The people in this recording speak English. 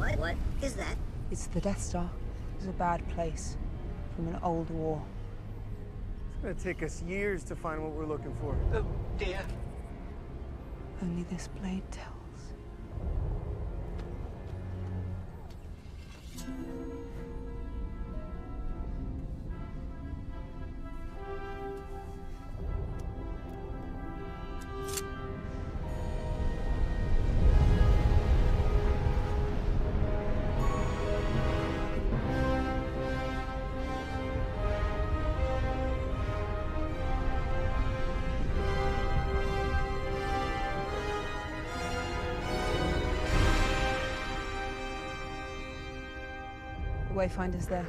What? What is that? It's the Death Star. It's a bad place from an old war. It's gonna take us years to find what we're looking for. Oh, dear. Only this blade tells. Wayfinder's there.